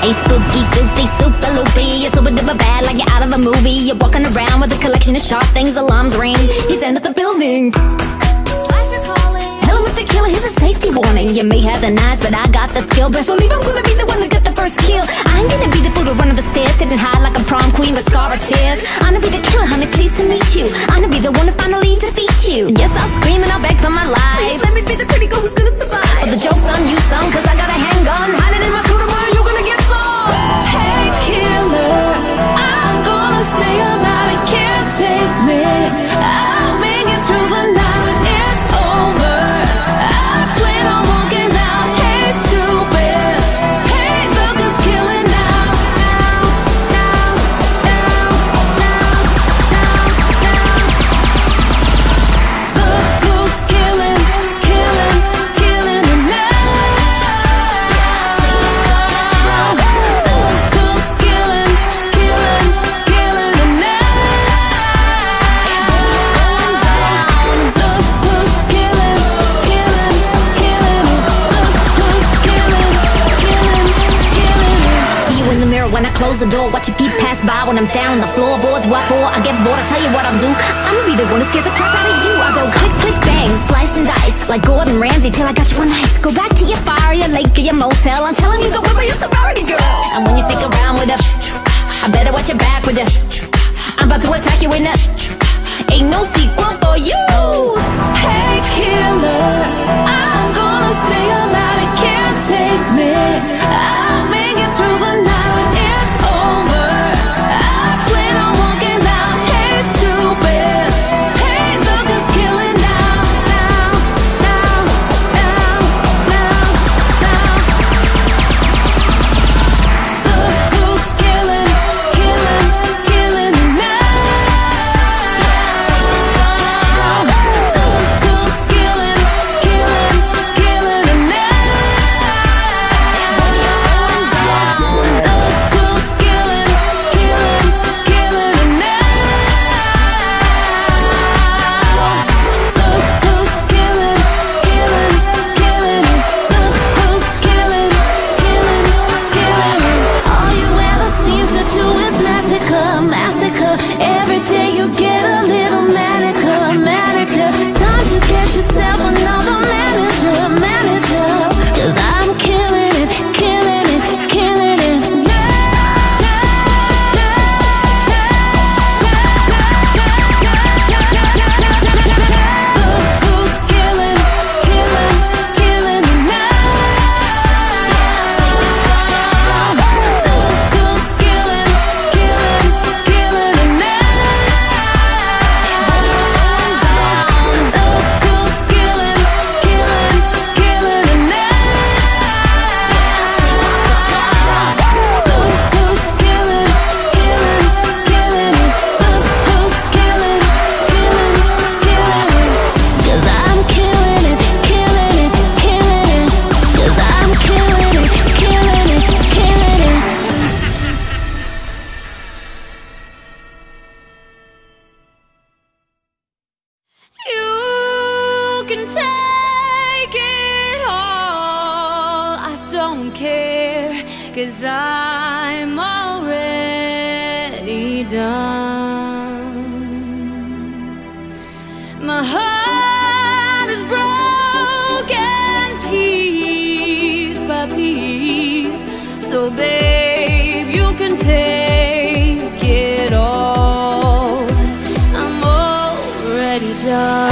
Hey, spooky, goofy, super loopy. You're super duper bad, like you're out of a movie. You're walking around with a collection of sharp things. Alarms ring. He's entered the building. Slash you calling hello, Mr. Killer. Here's a safety warning. You may have the knives, but I got the skill. Best believe I'm gonna be the one to get the first kill. I'm gonna be the fool to run up the stairs, sitting high like a prom queen with scar of tears. I'm gonna be the killer, when I close the door. Watch your feet pass by when I'm down the floorboards. What for? I get bored. I tell you what I'll do. I'ma be the one who scares the crap out of you. I'll go click, click, bang, slice and dice like Gordon Ramsay till I got you on ice. Go back to your fire, your lake, or your motel. I'm telling you, go whip your sorority girl. And when you stick around with us, I better watch your back with us. I'm about to attack you in the. Ain't no sequel for you. can take it all. I don't care, cause I'm already done. My heart is broken piece by piece. So, babe, you can take it all. I'm already done.